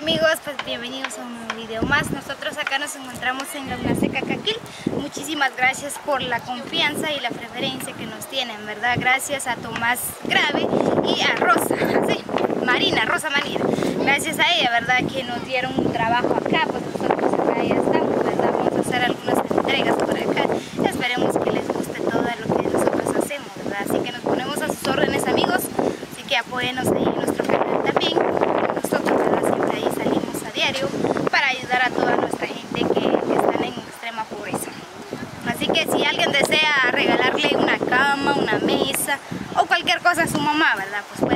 amigos, pues bienvenidos a un nuevo video más. Nosotros acá nos encontramos en la Seca Caquil. Muchísimas gracias por la confianza y la preferencia que nos tienen, ¿verdad? Gracias a Tomás Grave y a Rosa, ¿sí? Marina, Rosa Marina. Gracias a ella, ¿verdad? Que nos dieron un trabajo acá, pues nosotros acá ya estamos, ¿verdad? Vamos a hacer algunas entregas por acá. Esperemos que les guste todo lo que nosotros hacemos, ¿verdad? Así que nos ponemos a sus órdenes, amigos. Así que apóyenos ahí en nuestro canal también. Nosotros, ¿verdad? Siempre ahí salimos a diario para ayudar a toda nuestra gente que, que están en extrema pobreza. Así que si alguien desea regalarle una cama, una mesa o cualquier cosa a su mamá, ¿verdad? Pues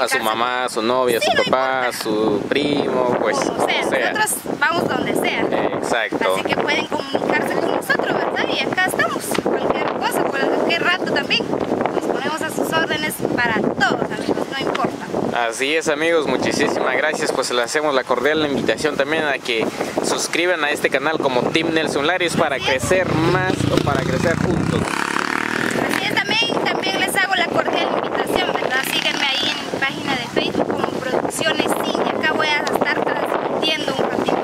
A su mamá, a su novia, a Sí, su no papá, a su primo, pues como sea. Nosotros vamos donde sea. Exacto. Así que pueden comunicarse con nosotros, ¿verdad? Y acá estamos. Cualquier cosa, cualquier rato también. Nos ponemos a sus órdenes para todos, amigos, no importa. Así es amigos, muchísimas gracias. Pues le hacemos la cordial invitación también a que suscriban a este canal como Team Nelson Larios para crecer más o para crecer juntos. Así es, también, también les hago la cordial invitación, ¿verdad? Síganme ahí en mi página de Facebook como Producciones Sí, y acá voy a estar transmitiendo un ratito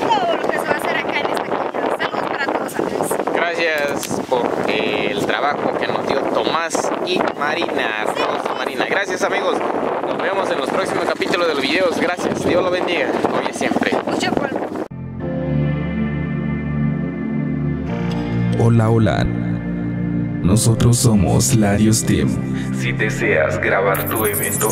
todo lo que se va a hacer acá en esta comunidad. Saludos para todos, amigos. Gracias por eh, el trabajo que nos dio Tomás y Marina. Rosa Marina. Gracias amigos. Nos vemos en los próximos capítulos de los videos. Gracias. Dios lo bendiga. Hoy y siempre. Hola, hola. Nosotros somos Larios Team. Si deseas grabar tu evento,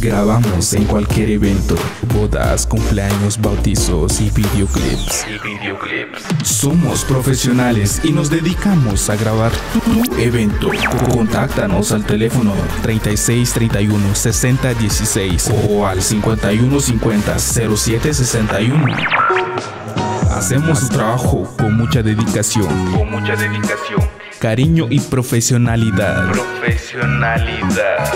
grabamos en cualquier evento, bodas, cumpleaños, bautizos y videoclips. Somos profesionales y nos dedicamos a grabar tu evento. Contáctanos al teléfono 36 31 60 16 o al 51 50 07 61. Hacemos su trabajo con mucha dedicación, con mucha dedicación, cariño y profesionalidad. profesionalidad.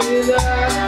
to.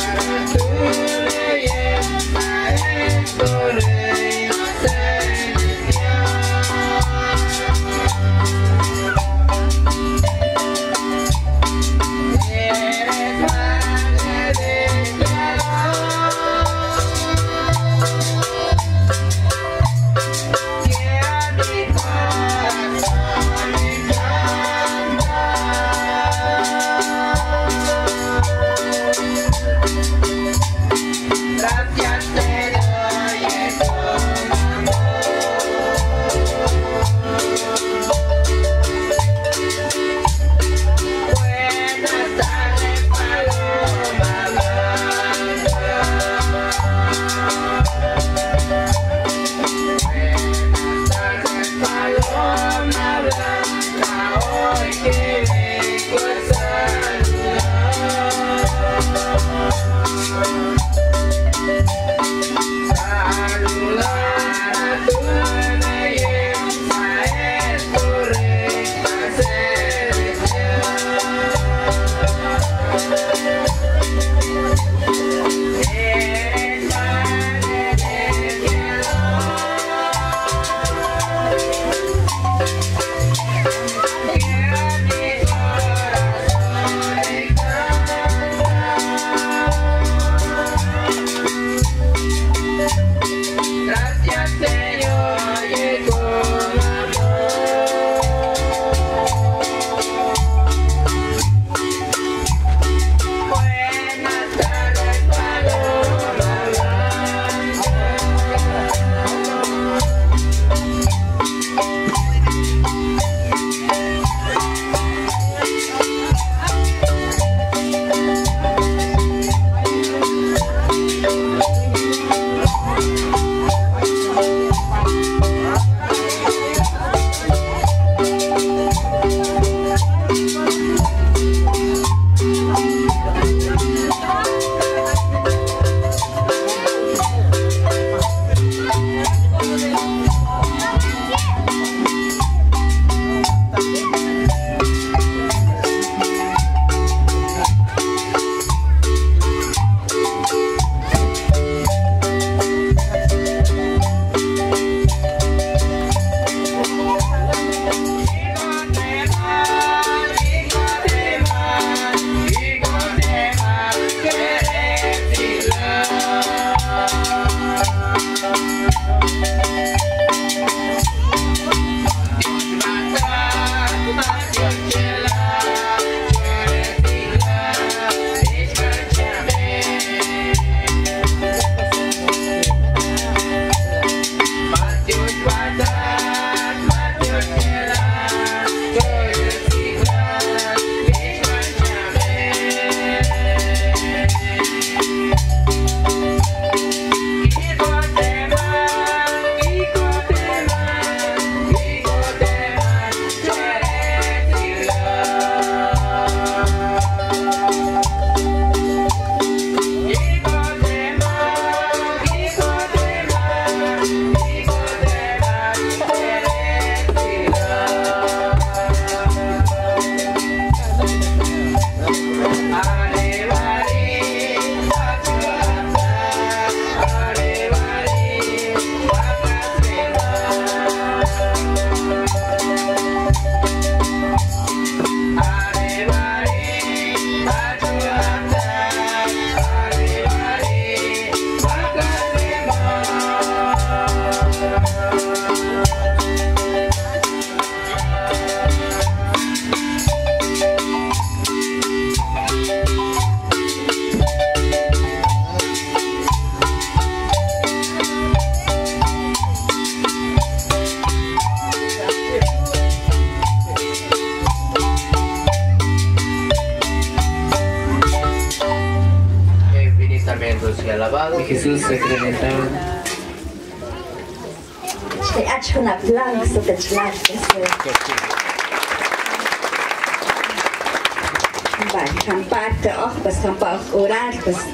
Pues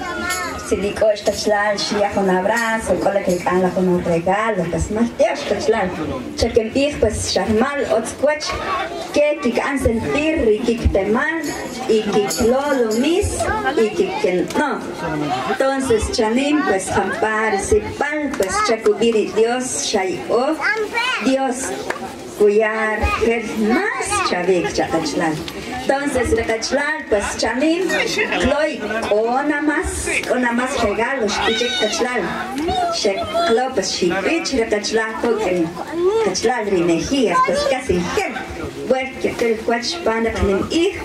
si digo esta si hago un abrazo, con la que gana con un regalo, pues más de esta chlal. Che que empiezo, pues charmal, otsquach, que que han sentir, y que te mal, y que lo lo mis, y que no. Entonces, chanim, pues campar, si pal, pues chacubiri Dios, shay, oh, Dios, cuidar, que más chavik. Entonces, recachlar, pues chanim, loy, ona más, ona más regalos, pichik cachlar. Sheklo, pues shipich, recachlar, token, cachlar, rinejías, pues casi gen. Bueno, que quiero cuach panda kanim ich,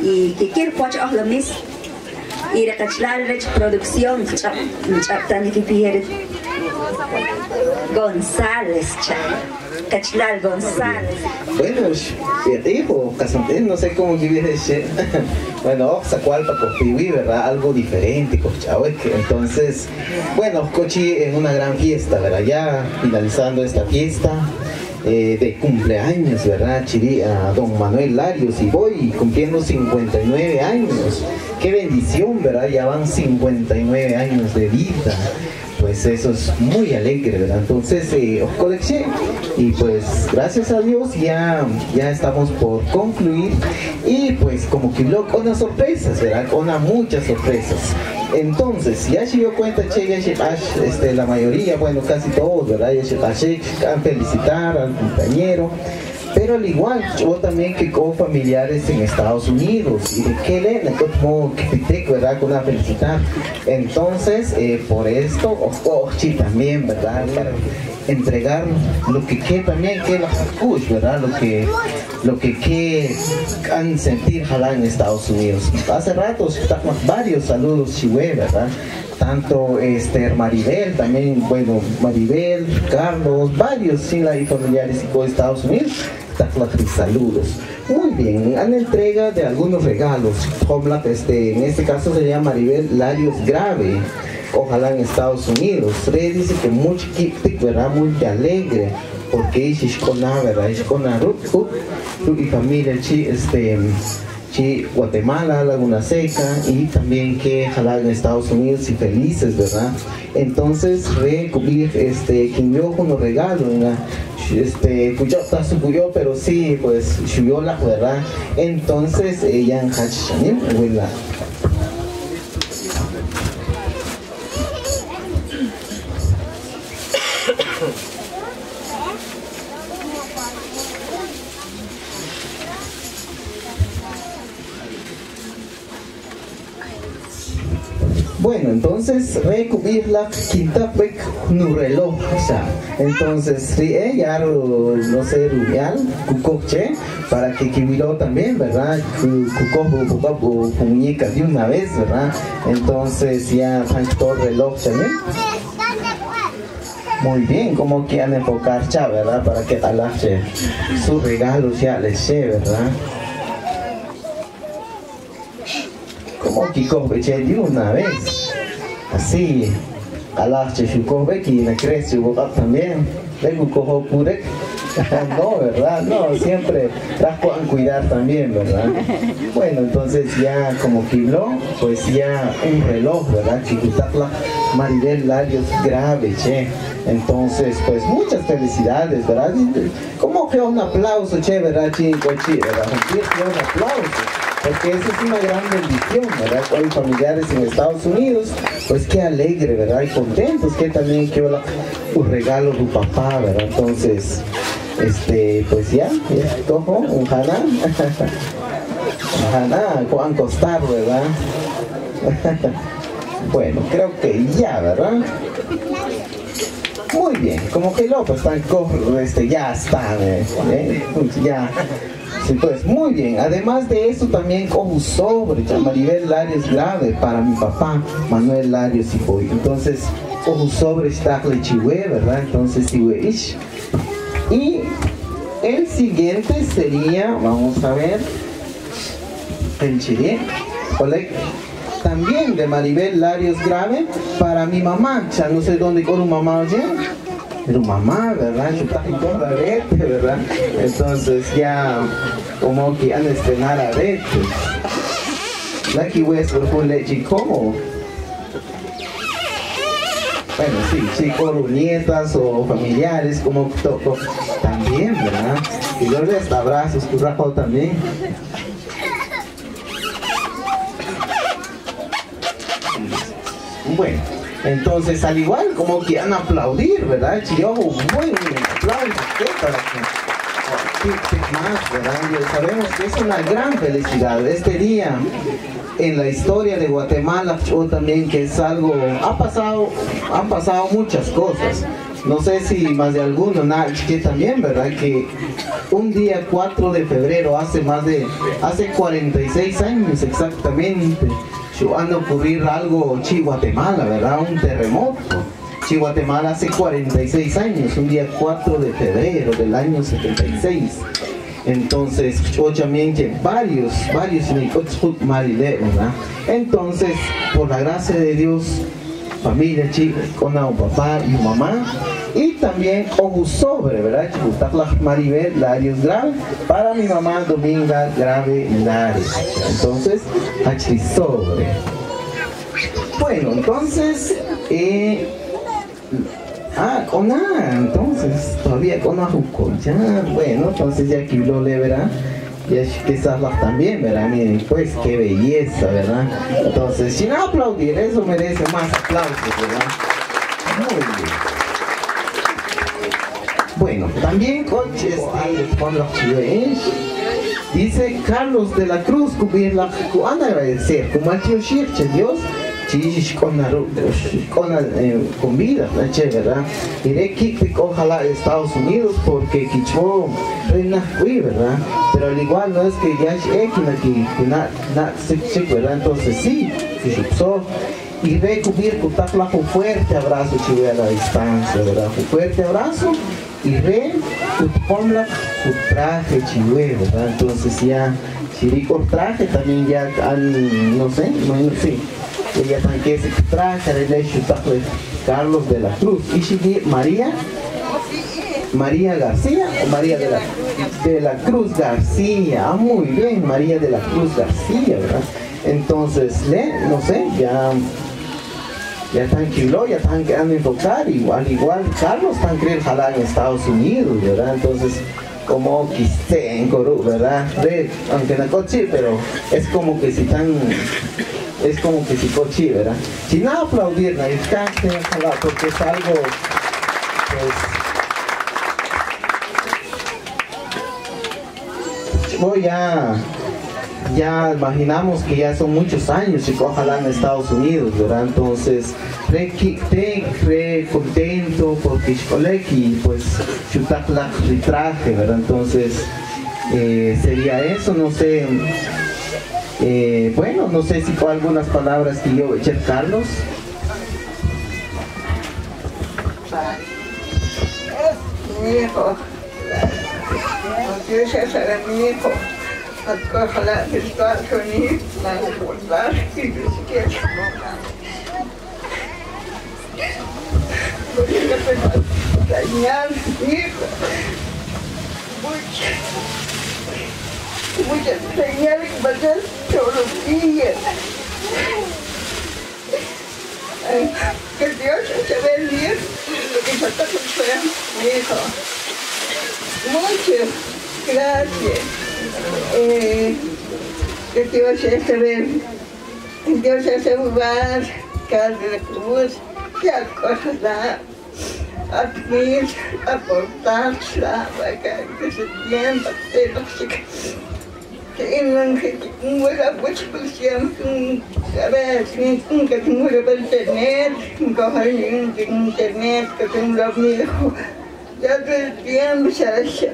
y que quiero cuach oh lo. Y recachlar, rech producción, chap, chap, tan que. González. Cachlar González. Bueno, hijo, casante, no sé cómo ese Bueno, Zacualpa, Copiwi, ¿verdad? Algo diferente, que Entonces, bueno, Cochi en una gran fiesta, ¿verdad? Ya finalizando esta fiesta, eh, de cumpleaños, ¿verdad? Chiri, a don Manuel Larios y voy cumpliendo 59 años. Qué bendición, ¿verdad? Ya van 59 años de vida pues eso es muy alegre, ¿verdad? Entonces, eh, os coleccioné y pues gracias a Dios ya, ya estamos por concluir y pues como que con las sorpresas, ¿verdad? Con muchas sorpresas. Entonces, ya se dio cuenta, che, ya este, la mayoría, bueno, casi todos, ¿verdad? Ya se felicitar al compañero. Pero al igual, yo también que con familiares en Estados Unidos y de que le como que ¿verdad? Con una felicidad. Entonces, eh, por esto, ojo, sí, también, ¿verdad? Para entregar lo que que también que la ¿verdad? Lo que lo que que han sentir ojalá en Estados Unidos. Hace rato varios saludos chihuahua, ¿verdad? tanto este Maribel, también, bueno, Maribel, Carlos, varios sin la familiares con Estados Unidos saludos. Muy bien, han entrega de algunos regalos. Este, en este caso se llama Maribel Larios Grave. Ojalá en Estados Unidos. Dice que muy ¿verdad? Muy alegre. Porque es con ¿verdad? Es con y familia, este, Guatemala, Laguna Seca y también que ojalá en Estados Unidos y felices, ¿verdad? Entonces, re este, quien dio unos regalos, este, pues yo está su pero sí, pues subió la verdad. Entonces, ella en Hachichanim, Bueno, entonces recubrir la quinta pec no reloj, entonces si ella no sé rubial, cucoche, para que quimilo también, ¿verdad? Cucojo, muñeca de una vez, ¿verdad? Entonces ya todo reloj también. Muy bien, como que han enfocar ya, ¿verdad? Para que talache su regalo ya les ¿verdad? Como que de una vez así alache shukobek y me crece también. Vengo cojo purek. No verdad no siempre las puedan cuidar también verdad bueno entonces ya como kiblo pues ya un reloj verdad chiquitatla Maribel Larios grave che. Entonces pues muchas felicidades verdad como que un aplauso che verdad chico chi verdad un aplauso porque esa es una gran bendición, ¿verdad? Hay familiares en Estados Unidos, pues qué alegre, ¿verdad? Y contentos que también que un regalo de tu papá, ¿verdad? Entonces, este, pues ya, ya, cojo, un un jana, Juan costar, ¿verdad? bueno, creo que ya, ¿verdad? Muy bien, como que López están, este, ya están, ¿eh? ya pues muy bien. Además de eso también cojo sobre Maribel Larios grave para mi papá, Manuel Larios y voy. Entonces, cojo sobre Stakle Chihue, ¿verdad? Entonces, ish. Y el siguiente sería, vamos a ver, el chile. también de Maribel Larios Grave para mi mamá. Ya no sé dónde con mamá oye. Pero mamá, ¿verdad? Estaba en la vete, ¿verdad? Entonces ya como que han de estrenar a vete. Lucky West por leche como. Bueno, sí, chicos, nietas o familiares, como toco, también, ¿verdad? Y yo les abrazos, tu Rafa también. Bueno, entonces al igual como que han aplaudir, ¿verdad? Chiojo, muy bien, aplausos, ¿qué para que ¿qué más, ¿verdad? Y sabemos que es una gran felicidad este día en la historia de Guatemala o también que es algo ha pasado han pasado muchas cosas no sé si más de alguno que también verdad que un día 4 de febrero hace más de hace 46 años exactamente van a ocurrir algo chi Guatemala verdad un terremoto. Chi Guatemala hace 46 años un día 4 de febrero del año 76 entonces, obviamente varios, varios ¿verdad? Entonces, por la gracia de Dios, familia chica, con papá y mamá, y también ojo sobre, ¿verdad? Maribel Larios Grave, para mi mamá Dominga Grave Larios. Entonces, aquí sobre. Bueno, entonces, eh, Ah, con entonces, todavía con Ajuco, ya, bueno, entonces ya aquí lo le verá, ya quizás también, ¿verdad? Miren, pues, qué belleza, ¿verdad? Entonces, sin aplaudir, eso merece más aplausos, ¿verdad? Muy bien. También los Dice Carlos de la Cruz, que la agradecer, como aquí Dios chichis con con eh, con vida ¿verdad? Iré que ojalá Estados Unidos porque quichó reina fui ¿verdad? Pero al igual no es que ya es que na ¿verdad? Entonces sí, usó y ve cubrir con fuerte abrazo chive a la distancia, ¿verdad? Un fuerte abrazo y ponla su traje chive, ¿verdad? Entonces ya chirico traje también ya no sé, no ella también se traje de Carlos de la Cruz y María María García o María de la, de la Cruz García ah, muy bien María de la Cruz García ¿verdad? entonces le no sé ya ya tranquilo, ya están quedando enfocar, igual, igual, Carlos están queriendo jalar en Estados Unidos, ¿verdad? Entonces, como quiste en Corú, ¿verdad? aunque no coche, pero es como que si están es como que si cochi, ¿verdad? Si no aplaudir, nadie porque es algo, pues, voy a ya imaginamos que ya son muchos años y ojalá en Estados Unidos, ¿verdad? Entonces, re, re contento porque y pues la traje, ¿verdad? Entonces, eh, sería eso, no sé. Eh, bueno, no sé si fue algunas palabras que yo eché Carlos. Mi hijo, Dios es mi hijo, ojalá Estados Unidos, la recordar y Dios quiere. Porque te extrañar, hijo, mucho muchas señales que pasan todos los días. Que Dios se ve bien lo que está pasando mi hijo. Muchas gracias. Eh, que Dios se ve, Dios se lugar, casa de cruz, que las cosas da aquí, aportarla, para que se tiempo, pero kailangan kung wala po siya kung sabi kung kung wala pa internet internet ko dahil tiyan siya siya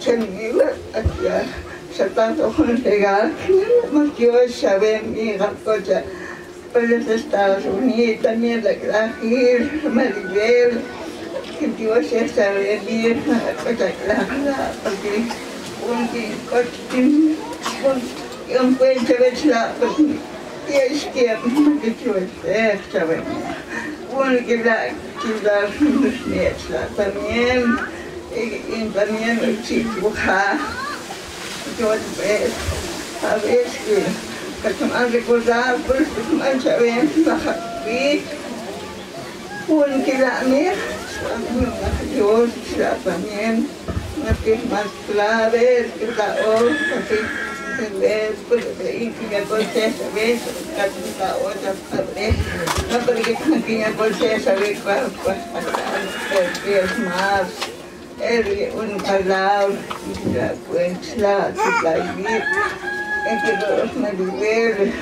changiwa at siya sa tanto kong legal mas Diyos sabi mi ko siya para los Estados Unidos, también la Maribel, que cosa porque un coche, un un puente de la, y es que que sabe. Un que la que la la también y también el chico ja. Yo ves, a veces que que me han recordado, pues que me han sabido, baja, un que la mía, también, no más que la que se ve, pues ahí que ya conté saber, que la otra saber, no porque que ya conté saber cuál que es más, el un palabra, la cuenta, la vida, en que los me liberen,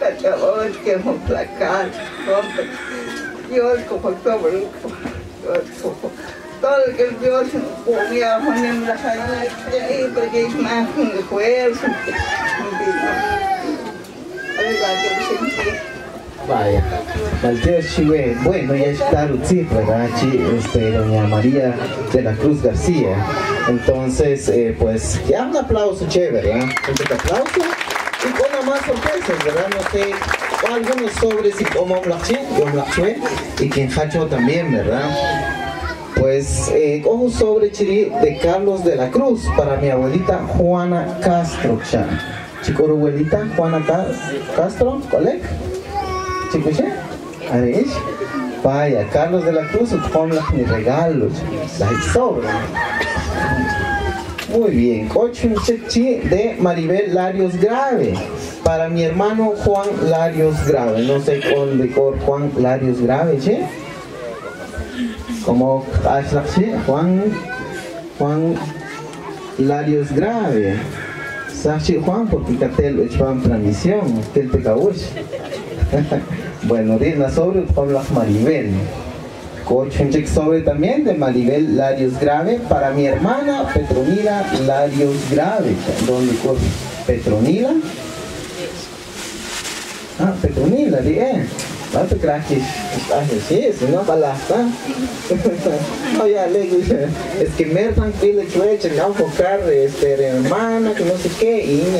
cachabos que un placar, compra. Dios como todo el Dios como podía poner en la calle porque es más un esfuerzo. Vaya, Malteo Chive, bueno, ya está Lucy, ¿verdad? Chi, este, doña María de la Cruz García. Entonces, eh, pues, ya un aplauso chévere, ¿verdad? Un aplauso y con más sorpresas, ¿verdad? No sé, algunos sobres y como un y quien hacho también, ¿verdad? Pues eh, cojo un sobre chiri de Carlos de la Cruz para mi abuelita Juana Castro. Chico, abuelita Juana Ca Castro, ¿colec? Chico, che? ¿Aresh? Vaya, Carlos de la Cruz, con mi regalo, la sobre. Muy bien, Chechi de Maribel Larios Grave. Para mi hermano Juan Larios Grave. No sé con Juan Larios Grave, ¿che? Como Juan Juan Larios Grave. Sachi Juan porque catel echwan transmisión, que te Bueno, Rina sobre Juan Maribel. Cochunchik sobre también de Maribel Larios Grave para mi hermana Petronila Larios Grave. ¿Dónde Petronila? Ah, Petronila, dije. No te creas que sí, si no balasta. No, ya le es que me tranquilo que no enfocar este hermana, que no sé qué, y no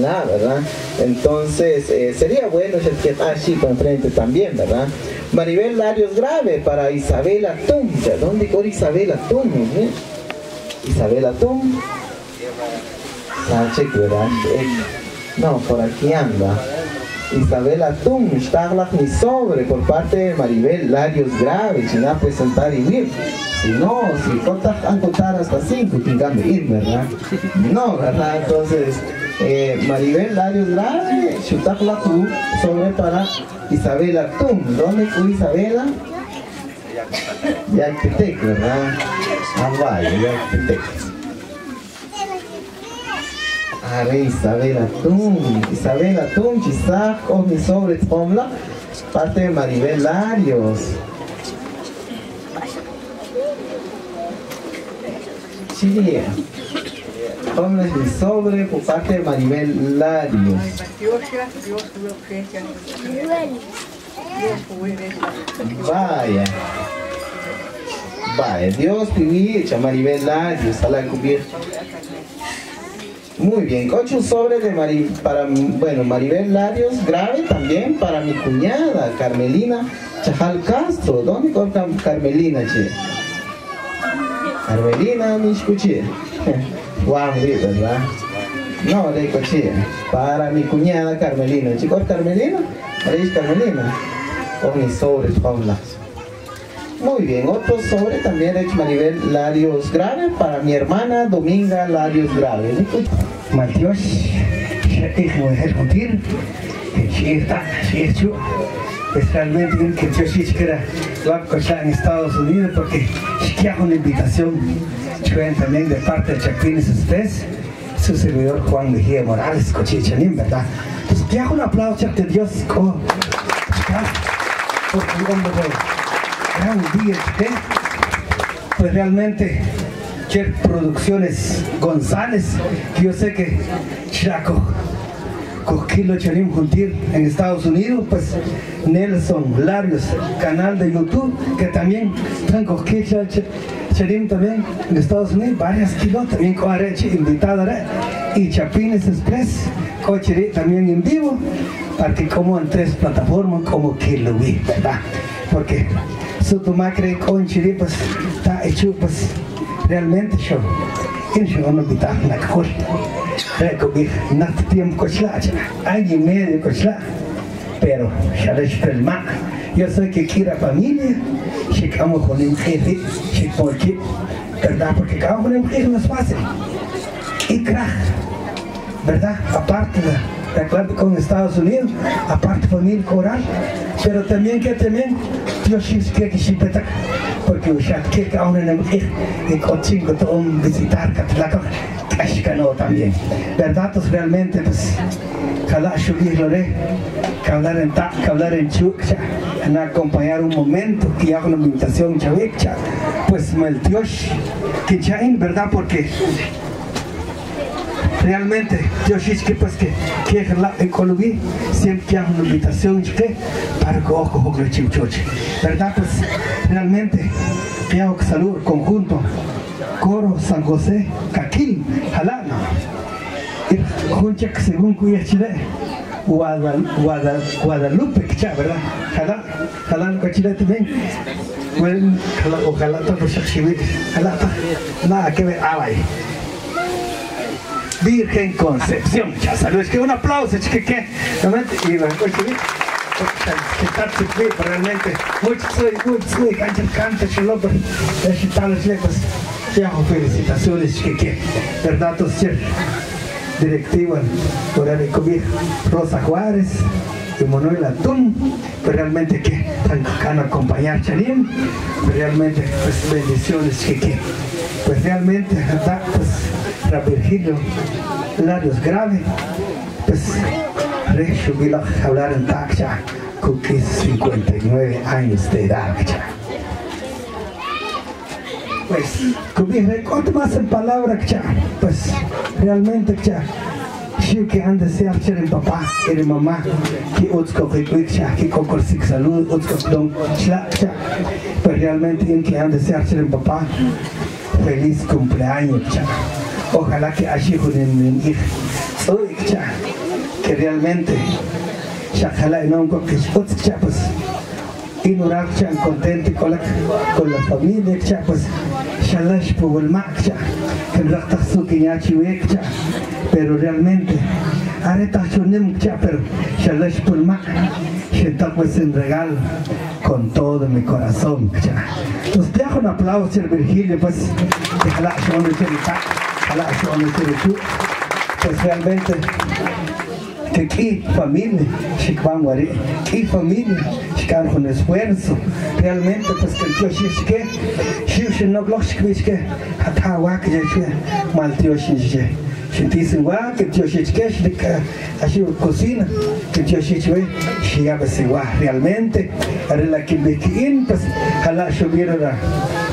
nada, ¿verdad? Entonces, eh, sería bueno que así por enfrente también, ¿verdad? Maribel Larios Grave para Isabela Tum. ¿Dónde está Isabela Tum? Eh? Isabela Tum. ¿verdad? Eh, no, por aquí anda. Isabela Tum, Staglach mi sobre por parte de Maribel Larios Grave, sin a presentar y ir. Si no, si contas han contar hasta cinco, que ir, ¿verdad? No, ¿verdad? Entonces, eh, Maribel Larios Grave, Shutakla sobre para Isabela Tum. ¿Dónde fue Isabela? Yactec, ¿verdad? Vaya, Yactec. A ver, Isabela Tum. Isabela Tum, Chisak, o mi sobre Tzomla, parte de Maribel Larios. Chile. Hombres mi sobre por parte de Maribel Larios. Vaya. Vaya, Dios viví, Maribel Larios, a la cubierta. Muy bien, coche un sobre de Mari, para, bueno, Maribel Larios, grave también para mi cuñada, Carmelina Chajal Castro. ¿Dónde corta Carmelina, che? Carmelina, mi escuché. Guau, ¿verdad? No, le coche. Para mi cuñada Carmelina. Chicos, Carmelina, ¿Eres Carmelina? Con mis sobres, Paula. Muy bien, otro sobre también es Maribel Larios Grave para mi hermana Dominga Larios Grave. Matios, ich muss herkontir, que es realmente que yo quiera la cosa en Estados Unidos porque hago una invitación, también de parte de Chactines Express, su servidor Juan Mejía Morales, Cochichanín, ¿verdad? Entonces, que un aplauso de Dios, pues realmente Cher Producciones González, que yo sé que Chaco Coquilo Charim Juntir en Estados Unidos, pues Nelson Larios, canal de YouTube, que también están Coquilo Charim también en Estados Unidos, varias kilos, también Coareche invitada y Chapines Express, Cochiri también en vivo, para que como en tres plataformas como que lo vi, ¿verdad? Porque su tomacre con Chiri pues está hecho pues realmente yo. Inshe ono bita na kakul. Reko bi nat tiempo cochla, año y medio cochla. Pero ya le pelma. Yo sé que quiera familia, si camo con un jefe, si porque, ¿verdad? Porque camo con un jefe no es fácil. Y crack, ¿verdad? Aparte de de acuerdo con Estados Unidos, aparte familia coral, pero también que también Dios que que porque ya que cada uno en el y cochingo todo visitar Catlaca, no también, verdad pues realmente pues cada subir lo que hablar en ta, que hablar en chucha, en acompañar un momento que hago una invitación chavecha, pues mal Dios que ya en verdad porque realmente Dios es que pues que que la ecología siempre hago una invitación que para que ojo ojo el chichoche verdad pues realmente que hago salud conjunto coro San José Caquil Jalano y juncha que según cuya chile Guadalupe verdad Jalán que chile también bueno ojalá todo se ojalá nada que ver alay Virgen Concepción. Ya saludos, que un aplauso, chique, que realmente, y la realmente, pero felicitaciones, chique, que, verdad, directiva, horario de Rosa Juárez, y Manuel Atún, pues realmente que tan bacano acompañar Charín, realmente pues bendiciones que, pues realmente pues para Virgilio Larios Grave, pues a hablar en Taxa con 59 años de edad. Pues, dije, ¿cuánto más en palabra? Pues, realmente sí que han de ser el papá el mamá, que otro que que con sig salud, otro don, ya, pues realmente en que han de ser el papá, feliz cumpleaños ojalá que allí en mi que realmente ojalá no un que pues ignorar chan contento con la con la familia cha pues shalash macha que rakta su que ya chiwek pero realmente areta chonem cha pero shalash macha está pues en regalo con todo mi corazón entonces hago un aplauso Virgilio pues ojalá yo no ojalá yo no pues realmente que qué familia Shikwanwari, qué familia Shikan con esfuerzo realmente pues que Dios es que Shiu no glosh que hata wa que ya mal Dios es Dicen, guau, que Dios es que así cocina, que Dios es que si ya ves igual realmente, haré la que me quien, pues, jala lloviera la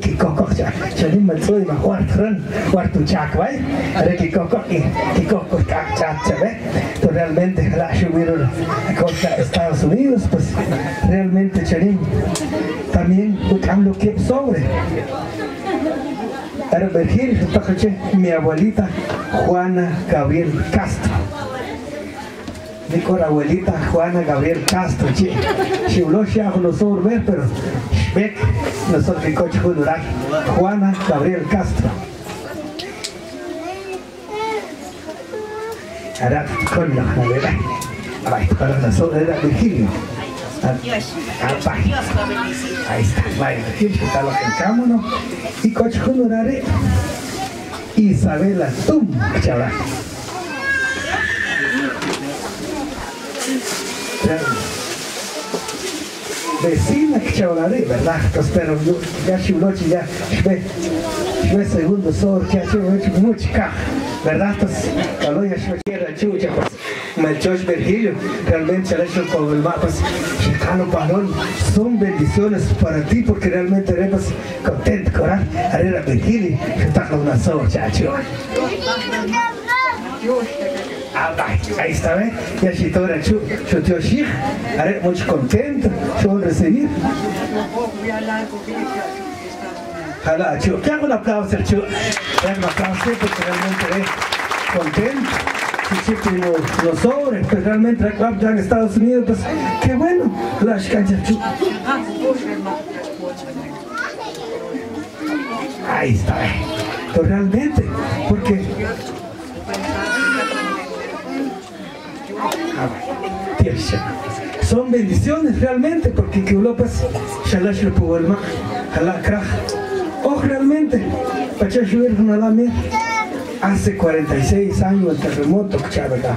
ki kokok cha chani man soy ma war tran war tu chak vai haré ki kokok ki kokok kak chat cha ve to realmente la subieron a costa Estados Unidos pues realmente chanim también lo que sobre era Virgil, mi abuelita Juana Gabriel Castro. Mi abuelita Juana Gabriel Castro, si hace nosotros ver, pero ve, nosotros que coche Juana Gabriel Castro. Era con la verdad. Para nosotros era Virgilio. Ahí está, vaya, está lo que cámonos y coche Isabela Tum, chaval. Vecina que chavalare, ¿verdad? Entonces, pero ya chulochi ya ve segundo sol que ha hecho mucho ¿verdad? Entonces, cuando ya se quiere chucha, pues Melchor Virgilio, realmente el hecho con el mapa, pues, Chicano Palón, son bendiciones para ti porque realmente eres pues, contento, ¿verdad? Arena Virgilio, que está con una sola, chacho. Ah, ahí está, ¿ves? Y así todo chu tío Shich, haré mucho contento, yo voy a recibir. Jala, chu, ¿qué hago un aplauso? Dame un aplauso porque realmente es contento. Si chico no, no sobre, pues realmente ya en Estados Unidos, pues qué bueno, las canchas. Ahí está, ¿eh? Pero realmente, porque son bendiciones realmente porque que López shalash le pudo el oh realmente hace 46 años el terremoto chaveta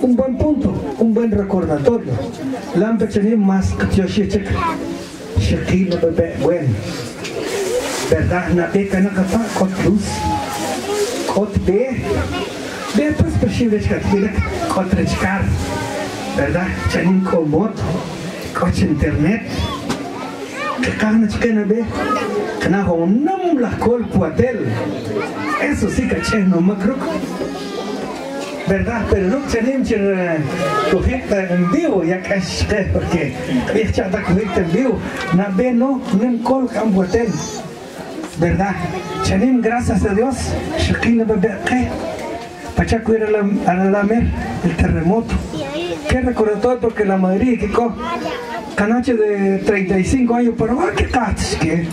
un buen punto un buen recordatorio. Lampe chani más que shechek shekilo bebé bueno. Verdad na beca na kapa kot luz kot be pues posible que tiene contra ¿verdad? Chanin con moto, coche internet, que carne chiquena ve, que na un nom la col cuatel, eso sí que chen no macro, ¿verdad? Pero no chen cogita en vivo, ya que es porque es chata cogita en vivo, na ve no, no col cambuatel, ¿verdad? Chanin, gracias a Dios, Shakina bebé, ¿qué? Pachaco era la mer, el terremoto. Qué recordatorio porque la Madrid que canache de 35 años, pero ah, qué que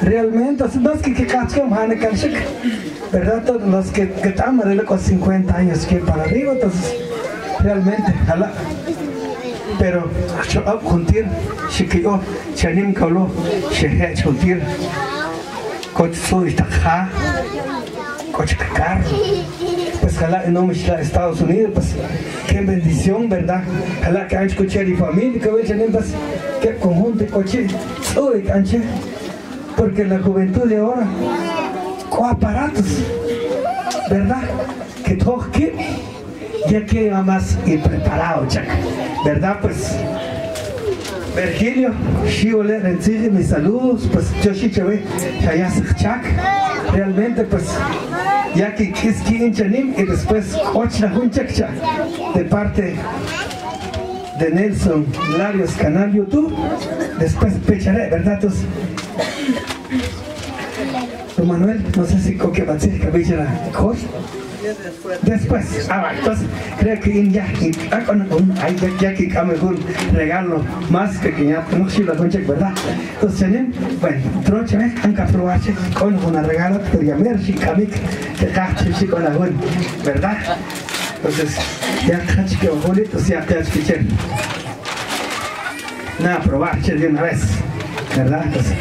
realmente, no es que qué que man ¿verdad? Todos los que, que están con 50 años que para arriba, entonces realmente. Pero yo juntir, si que yo, chanim kaulo, si he juntir, coche soy taja, coche cacar ojalá en nombre de Estados Unidos, pues qué bendición, ¿verdad? Ojalá que han escuchado mi familia, que vean pues qué conjunto, coche, soy canche, porque la juventud de ahora, con aparatos, ¿verdad? Que todo que ya queda más y preparado, ¿verdad? Pues Virgilio, Shiole, Rencille, mis saludos, pues yo sí te ve, Chak, realmente pues ya que quien chanim y después Ochna Hunchakcha de parte de Nelson Larios canal YouTube después pecharé ¿verdad? Entonces, Manuel no sé si decir que pechará Después, ah, entonces creo que ya, ya ya que un regalo más pequeño, no sé la concha, ¿verdad? Entonces, bueno, troche, ¿eh? Han que aprobarse con una regalo, pero ya mer, si camik, que cacho, si con la ¿verdad? Entonces, ya cacho que bonito, si ya cacho que chen. Nada, aprobarse de una vez, ¿verdad? Entonces,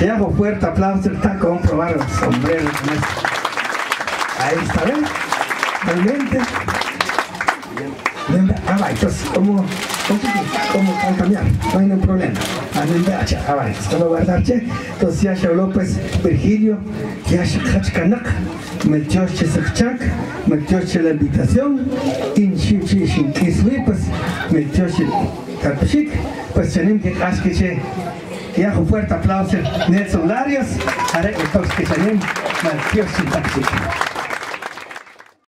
te hago fuerte aplauso, está con probar el sombrero. Ahí está, ¿ven? realmente va, entonces, ¿cómo, cómo, cómo cambiar? No hay ningún problema. Ah, va, ¿cómo guardarche? Entonces, ya se López, Virgilio, ya se Hachkanak, Melchor Chesachak, Melchor la invitación, Inchichi Shinkiswi, pues, Melchor Tarpachik, pues tenemos que aplauso Nelson Larios, haré que todos que tenemos Melchor Tarpachik.